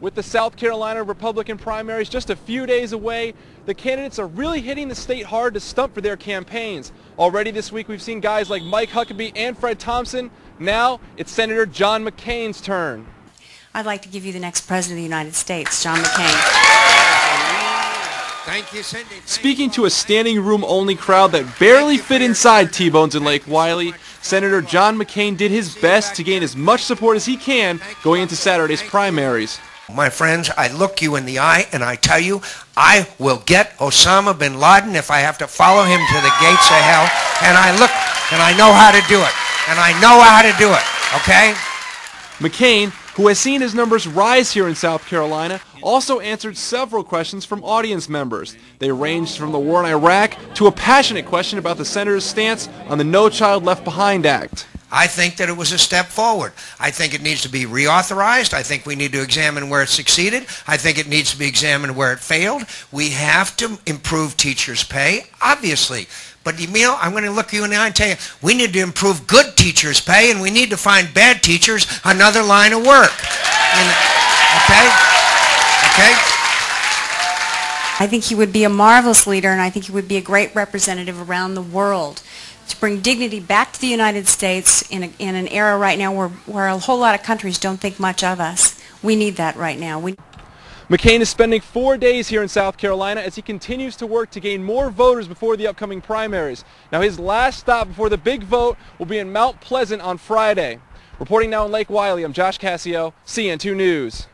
With the South Carolina Republican primaries just a few days away, the candidates are really hitting the state hard to stump for their campaigns. Already this week we've seen guys like Mike Huckabee and Fred Thompson. Now it's Senator John McCain's turn. I'd like to give you the next President of the United States, John McCain. Thank you, Cindy. Thank Speaking to a standing room only crowd that barely fit inside T-Bones in Lake Wylie, Senator John McCain did his best to gain as much support as he can going into Saturday's primaries. My friends, I look you in the eye and I tell you, I will get Osama bin Laden if I have to follow him to the gates of hell. And I look and I know how to do it. And I know how to do it. Okay? McCain, who has seen his numbers rise here in South Carolina, also answered several questions from audience members. They ranged from the war in Iraq to a passionate question about the senator's stance on the No Child Left Behind Act. I think that it was a step forward. I think it needs to be reauthorized. I think we need to examine where it succeeded. I think it needs to be examined where it failed. We have to improve teachers' pay, obviously. But know, I'm going to look you in the eye and tell you, we need to improve good teachers' pay, and we need to find bad teachers another line of work. And, okay? Okay? I think he would be a marvelous leader, and I think he would be a great representative around the world to bring dignity back to the United States in, a, in an era right now where, where a whole lot of countries don't think much of us. We need that right now. We McCain is spending four days here in South Carolina as he continues to work to gain more voters before the upcoming primaries. Now his last stop before the big vote will be in Mount Pleasant on Friday. Reporting now in Lake Wylie, I'm Josh Cascio, CN2 News.